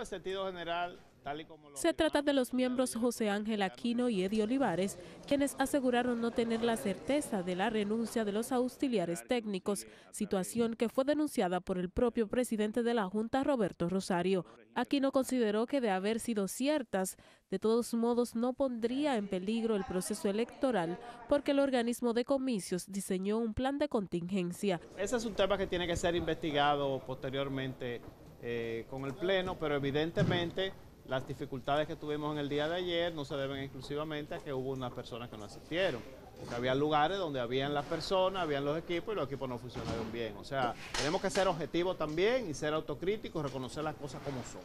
En sentido general, tal y como lo Se trata de los miembros José Ángel Aquino y Eddie Olivares, quienes aseguraron no tener la certeza de la renuncia de los auxiliares técnicos, situación que fue denunciada por el propio presidente de la Junta, Roberto Rosario. Aquino consideró que de haber sido ciertas, de todos modos no pondría en peligro el proceso electoral porque el organismo de comicios diseñó un plan de contingencia. Ese es un tema que tiene que ser investigado posteriormente eh, con el Pleno, pero evidentemente las dificultades que tuvimos en el día de ayer no se deben exclusivamente a que hubo unas personas que no asistieron. Porque había lugares donde habían las personas, habían los equipos y los equipos no funcionaron bien. O sea, tenemos que ser objetivos también y ser autocríticos, reconocer las cosas como son.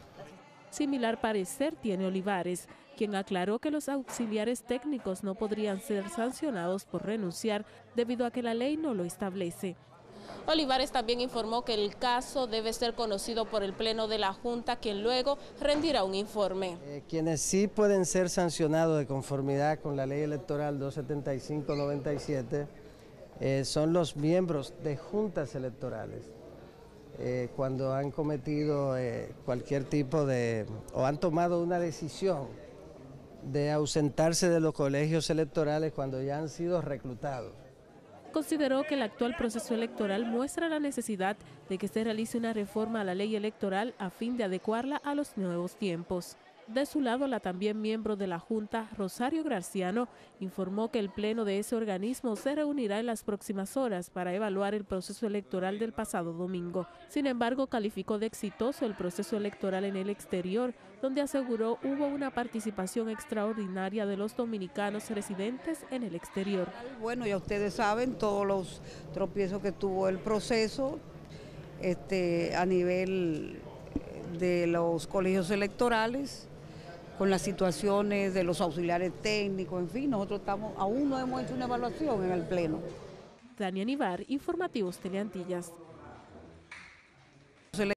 Similar parecer tiene Olivares, quien aclaró que los auxiliares técnicos no podrían ser sancionados por renunciar debido a que la ley no lo establece. Olivares también informó que el caso debe ser conocido por el Pleno de la Junta, quien luego rendirá un informe. Eh, quienes sí pueden ser sancionados de conformidad con la ley electoral 275-97 eh, son los miembros de juntas electorales. Eh, cuando han cometido cualquier tipo de, o han tomado una decisión de ausentarse de los colegios electorales cuando ya han sido reclutados consideró que el actual proceso electoral muestra la necesidad de que se realice una reforma a la ley electoral a fin de adecuarla a los nuevos tiempos. De su lado, la también miembro de la Junta, Rosario Graciano, informó que el pleno de ese organismo se reunirá en las próximas horas para evaluar el proceso electoral del pasado domingo. Sin embargo, calificó de exitoso el proceso electoral en el exterior, donde aseguró hubo una participación extraordinaria de los dominicanos residentes en el exterior. Bueno, ya ustedes saben todos los tropiezos que tuvo el proceso este, a nivel de los colegios electorales con las situaciones de los auxiliares técnicos, en fin, nosotros estamos, aún no hemos hecho una evaluación en el Pleno. Daniel Ibar, Informativos Teleantillas.